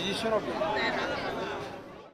vi dicono.